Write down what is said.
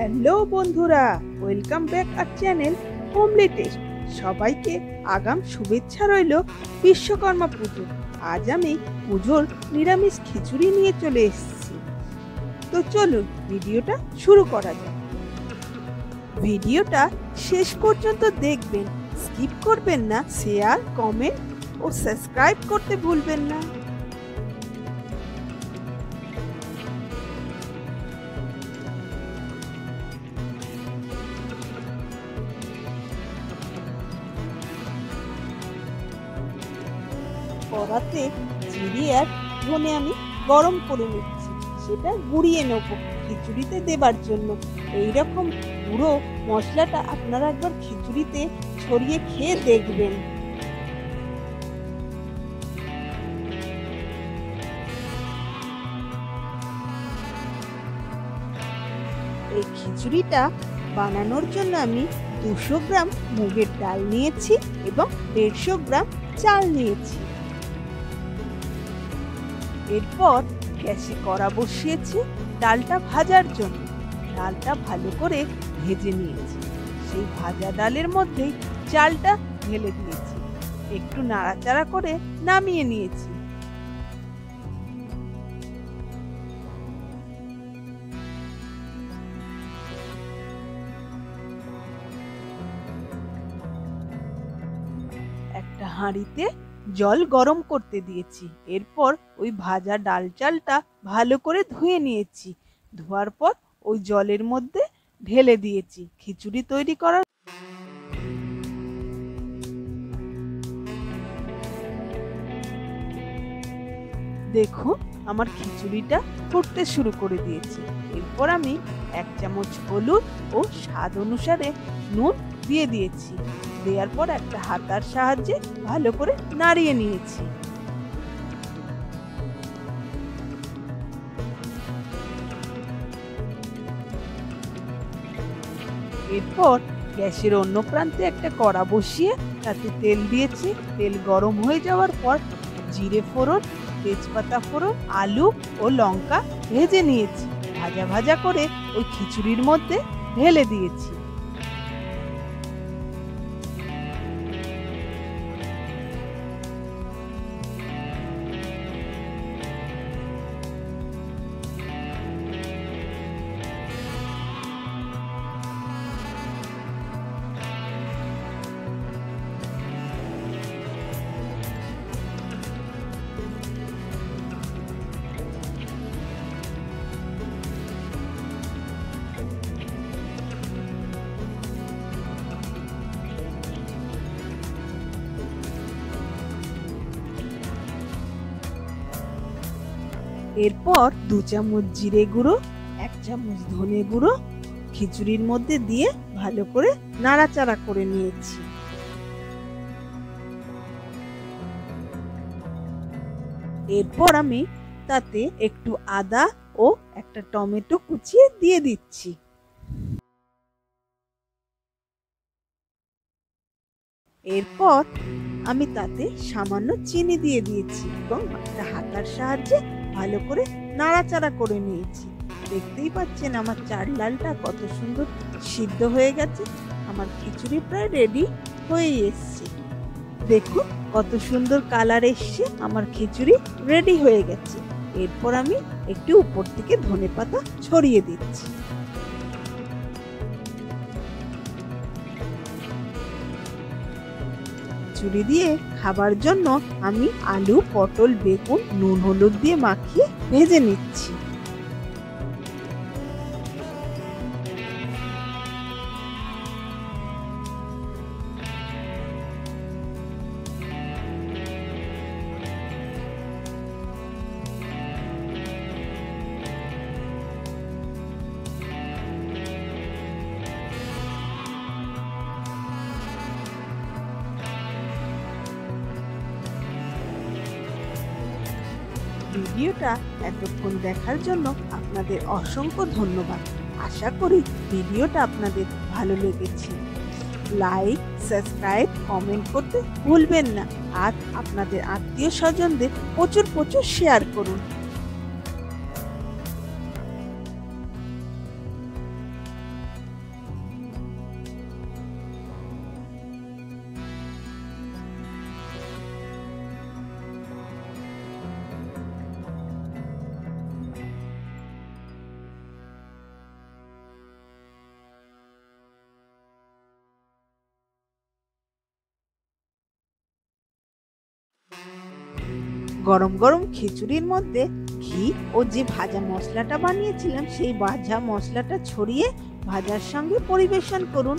Hello বন্ধুরা, welcome back our channel homely taste. সবাইকে আগাম শুভেচ্ছা রইল বিশ্বকর্মা পুজো। আজ আমি পুজোর নিরামিষ খিচুড়ি নিয়ে চলে এসেছি। তো চলুন ভিডিওটা শুরু করা যাক। ভিডিওটা শেষ পর্যন্ত দেখবেন, স্কিপ করবেন না, শেয়ার, কমেন্ট ও সাবস্ক্রাইব করতে ভুলবেন না। কড়াতে জিরে আর ধনে আমি গরম করে নিচ্ছি। সেটা গুঁড়িয়ে নেব খিচুড়িতে দেবার জন্য। এই রকম মশলাটা আপনারা একবার খিচুড়িতে ছড়িয়ে খেয়ে দেখবেন। এই খিচুড়িটা বানানোর জন্য আমি দুশো গ্রাম মুগের ডাল নিয়েছি এবং দেড়শো গ্রাম চাল নিয়েছি। এরপর গ্যাসে কড়া বসিয়েছি, ডালটা ভাজার জন্য। ডালটা ভালো করে ভেজে নিয়েছি। সেই ভাজা ডালের মধ্যেই চালটা ঢেলে দিয়েছি। একটু নাড়াচাড়া করে নামিয়ে নিয়েছি। একটা হাঁড়িতে জল গরম করতে দিয়েছি। এরপর ওই ভাজা ডাল চালটা ভালো করে ধুয়ে নিয়েছি। ধোয়ার পর ওই জলের মধ্যে ঢেলে দিয়েছি। খিচুড়ি তৈরি করার দেখুন, আমার খিচুড়িটা ফুটতে শুরু করে দিয়েছি। এরপর আমি এক চামচ হলুদ ও স্বাদ অনুসারে নুন দিয়ে দিয়েছি। দেওয়ার পর একটা হাতার সাহায্যে ভালো করে নাড়িয়ে নিয়েছি। এরপর গ্যাসের অন্য প্রান্তে একটা কড়া বসিয়ে তাতে তেল দিয়েছি। তেল গরম হয়ে যাওয়ার পর জিরে ফোড়ন, তেজপাতা ফোড়ন, আলু ও লঙ্কা ভেজে নিয়েছি। ভাজা ভাজা করে ওই খিচুড়ির মধ্যে ঢেলে দিয়েছি। এরপর দু চামচ জিরে গুঁড়ো, এক চামচ ধনে গুঁড়ো খিচুড়ির মধ্যে দিয়ে ভালো করে নাড়াচাড়া করে নিয়েছি। এরপর আমি তাতে একটু আদা ও একটা টমেটো কুচিয়ে দিয়ে দিচ্ছি। এরপর আমি তাতে সামান্য চিনি দিয়ে দিয়েছি এবং একটা হাতার সাহায্যে ভালো করে নাড়াচাড়া করে নিয়েছি। দেখতেই পাচ্ছেন আমার চার লালটা কত সুন্দর সিদ্ধ হয়ে গেছে। আমার খিচুড়ি প্রায় রেডি হয়ে এসছে। দেখুন কত সুন্দর কালার এসছে। আমার খিচুড়ি রেডি হয়ে গেছে। এরপর আমি একটু উপর থেকে ধনে পাতা ছড়িয়ে দিচ্ছি। খিচুড়ি দিয়ে খাবার জন্য আমি আলু পটল বেগুন নুন হলুদ দিয়ে মাখিয়ে ভেজে নিচ্ছি। ভিডিওটা এতক্ষণ দেখার জন্য আপনাদের অসংখ্য ধন্যবাদ। আশা করি ভিডিওটা আপনাদের ভালো লেগেছে। লাইক, সাবস্ক্রাইব, কমেন্ট করতে ভুলবেন না। আর আপনাদের আত্মীয় স্বজনদের প্রচুর প্রচুর শেয়ার করুন। গরম গরম খিচুড়ির মধ্যে ঘি ও যে ভাজা মশলাটা বানিয়েছিলাম, সেই ভাজা মশলাটা ছড়িয়ে ভাজার সঙ্গে পরিবেশন করুন।